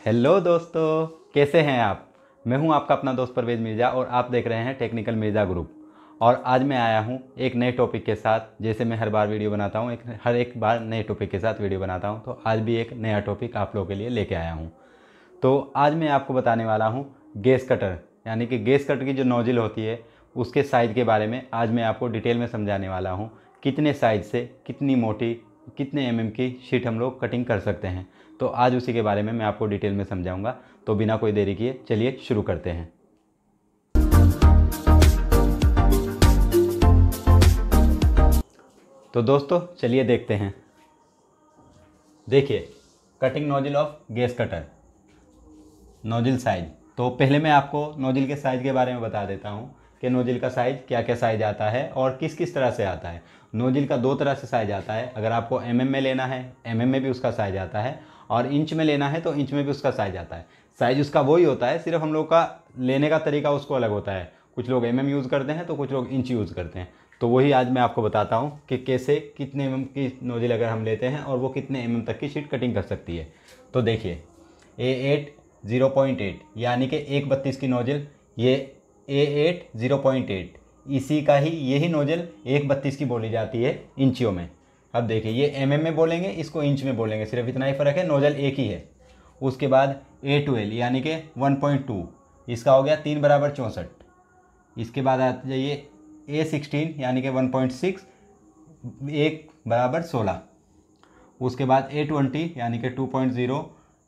Hello दोस्तों, कैसे हैं आप? मैं हूँ आपका अपना दोस्त परवेज मिर्ज़ा और आप देख रहे हैं टेक्निकल मिर्ज़ा ग्रुप। और आज मैं आया हूँ एक नए टॉपिक के साथ, जैसे मैं हर बार वीडियो बनाता हूँ, एक, हर एक बार नए टॉपिक के साथ वीडियो बनाता हूँ तो आज भी एक नया टॉपिक आप लोगों के लिए लेके आया हूँ। तो आज मैं आपको बताने वाला हूँ गैस कटर, यानी कि गैस कटर की जो नोजिल होती है, उसके साइज़ के बारे में आज मैं आपको डिटेल में समझाने वाला हूँ, कितने साइज़ से कितनी मोटी कितने एम की शीट हम लोग कटिंग कर सकते हैं। तो आज उसी के बारे में मैं आपको डिटेल में समझाऊँगा। तो बिना कोई देरी किए चलिए शुरू करते हैं। तो दोस्तों, चलिए देखते हैं। देखिए cutting nozzle of gas cutter nozzle size तो पहले मैं आपको नोजिल के साइज़ के बारे में बता देता हूँ। कि नोजिल का साइज़ क्या क्या साइज़ आता है और किस किस तरह से आता है। नोजिल का दो तरह से साइज़ आता है। अगर आपको एम mm में लेना है एम mm में भी उसका साइज़ आता है और इंच में लेना है तो इंच में भी उसका साइज़ आता है। साइज़ उसका वही होता है, सिर्फ़ हम लोग का लेने का तरीका उसको अलग होता है। कुछ लोग एम mm यूज़ करते हैं तो कुछ लोग इंच यूज़ करते हैं। तो वही आज मैं आपको बताता हूँ कि कैसे, कितने एम mm की नोजिल अगर हम लेते हैं और वो कितने एम mm तक की शीट कटिंग कर सकती है। तो देखिए A eight zero point eight यानी कि एक बत्तीस की नोज़िल, ये A eight zero point eight इसी का ही यही नोजल एक बत्तीस की बोली जाती है इंचियों में। अब देखिए, ये एम में बोलेंगे, इसको इंच में बोलेंगे। सिर्फ़ इतना ही फ़र्क है, नोजल एक ही है। उसके बाद ए ट्वेल्व यानी कि वन पॉइंट टू। इसका हो गया तीन बराबर चौंसठ। इसके बाद आ जाइए ए सिक्सटीन यानी कि वन पॉइंट सिक्स, एक बराबर सोलह। उसके बाद ए ट्वेंटी यानी कि टू पॉइंट ज़ीरो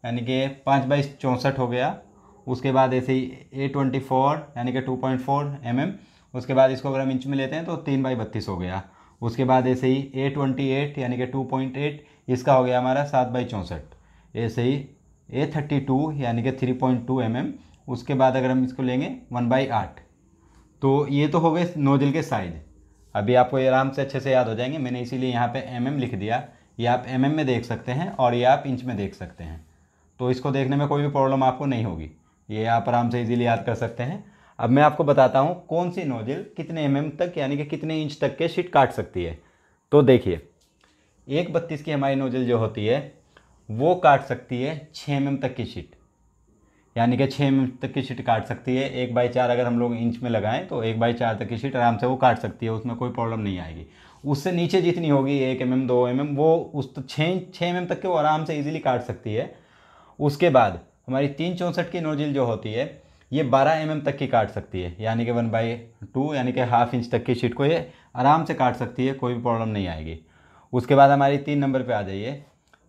यानी कि पाँच बाईस चौंसठ हो गया। उसके बाद ऐसे ही ए ट्वेंटी फोर यानी कि two point four M M उसके बाद इसको अगर हम इंच में लेते हैं तो तीन बाई बत्तीस हो गया। उसके बाद ऐसे ही ए ट्वेंटी एट यानी कि टू पॉइंट एट इसका हो गया हमारा सात बाई चौंसठ। ऐसे ही ए थर्टी टू यानी कि three point two M M उसके बाद अगर हम इसको लेंगे वन बाई आठ। तो ये तो हो गए नोजल के साइज़। अभी आपको ये आराम से अच्छे से याद हो जाएँगे। मैंने इसीलिए यहाँ पे एम mm लिख दिया। ये आप एम mm में देख सकते हैं और ये आप इंच में देख सकते हैं। तो इसको देखने में कोई भी प्रॉब्लम आपको नहीं होगी। ये आप आराम से इजीली याद कर सकते हैं। अब मैं आपको बताता हूँ कौन सी नोजिल कितने एम mm तक, यानी कि कितने इंच तक के शीट काट सकती है। तो देखिए, एक बत्तीस की हमारी नोजिल जो होती है, वो काट सकती है छः एम mm तक की शीट। यानी कि छः एम तक की शीट काट सकती है। एक बाई चार अगर हम लोग इंच में लगाएँ तो एक बाई चार तक की शीट आराम से वो काट सकती है, उसमें कोई प्रॉब्लम नहीं आएगी। उससे नीचे जितनी होगी, एक एम एम दो एम एम वो उस तो छः छः एम तक के वो आराम से इजीली काट सकती है। उसके बाद हमारी तीन चौंसठ की नोजिल जो होती है, ये 12 एम mm तक की काट सकती है। यानी कि वन बाई टू, यानी कि हाफ़ इंच तक की शीट को ये आराम से काट सकती है, कोई भी प्रॉब्लम नहीं आएगी। उसके बाद हमारी तीन नंबर पे आ जाइए।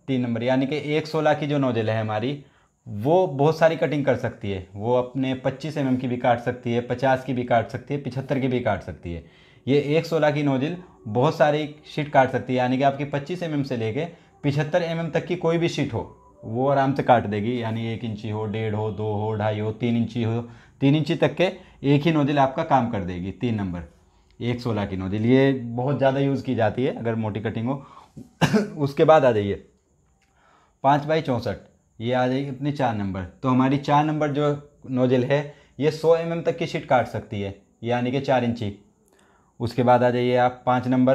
तीन नंबर, यानी कि एक सोलह की जो नोजल है हमारी, वो बहुत सारी कटिंग कर सकती है। वो अपने 25 एम mm की भी काट सकती है 50 की भी काट सकती है, पिछहत्तर की भी काट सकती है। ये एक सोलह की नोजिल बहुत सारी शीट काट सकती है। यानी कि आपकी 25 एम mm से लेके पिछहत्तर एम mm तक की कोई भी शीट हो वो आराम से काट देगी, यानी एक इंची हो, डेढ़ हो, दो हो, ढाई हो, तीन इंची हो, तीन इंची तक के एक ही नोजिल आपका काम कर देगी, तीन नंबर। एक सोलह की नोजिल, ये बहुत ज़्यादा यूज़ की जाती है, अगर मोटी कटिंग हो। उसके बाद आ जाइए, पाँच बाई चौंसठ, ये आ जाएगी अपनी चार नंबर। तो हमारी चार नंबर जो नोजिल है, ये सौ एम तक की शीट काट सकती है, यानी कि चार इंची। उसके बाद आ जाइए आप पाँच नंबर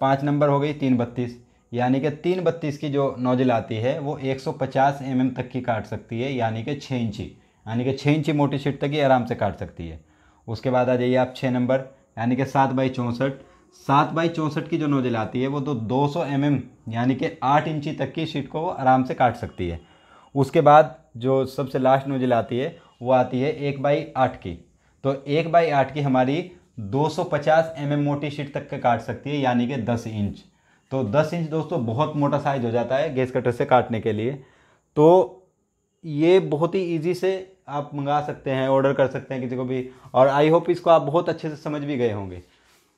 पाँच नंबर हो गई तीन बत्तीस। यानी कि तीन बत्तीस की जो नोजल आती है, वो 150 सौ mm तक की काट सकती है, यानी कि छः इंची। यानी कि छः इंची मोटी शीट तक ही आराम से काट सकती है। उसके बाद आ जाइए आप छः नंबर, यानी कि सात बाई चौंसठ। सात बाई चौंसठ की जो नोजल आती है, वो तो 200 सौ mm यानी कि आठ इंची तक की शीट को वो आराम से काट सकती है। उसके बाद जो सबसे लास्ट नोजल आती है, वो आती है एक बाई आठ की। तो एक बाई आठ की हमारी 250 सौ mm मोटी शीट तक का काट सकती है, यानी कि 10 इंच। तो 10 इंच दोस्तों बहुत मोटा साइज़ हो जाता है गैस कटर से काटने के लिए। तो ये बहुत ही ईजी से आप मंगा सकते हैं ऑर्डर कर सकते हैं किसी को भी। और आई होप इसको आप बहुत अच्छे से समझ भी गए होंगे।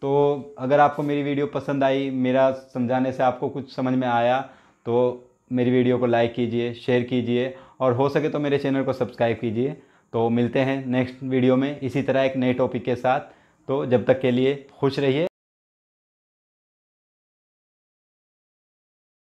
तो अगर आपको मेरी वीडियो पसंद आई, मेरा समझाने से आपको कुछ समझ में आया तो मेरी वीडियो को लाइक कीजिए शेयर कीजिए और हो सके तो मेरे चैनल को सब्सक्राइब कीजिए। तो मिलते हैं नेक्स्ट वीडियो में। इसी तरह एक नए टॉपिक के साथ। तो जब तक के लिए खुश रहिए।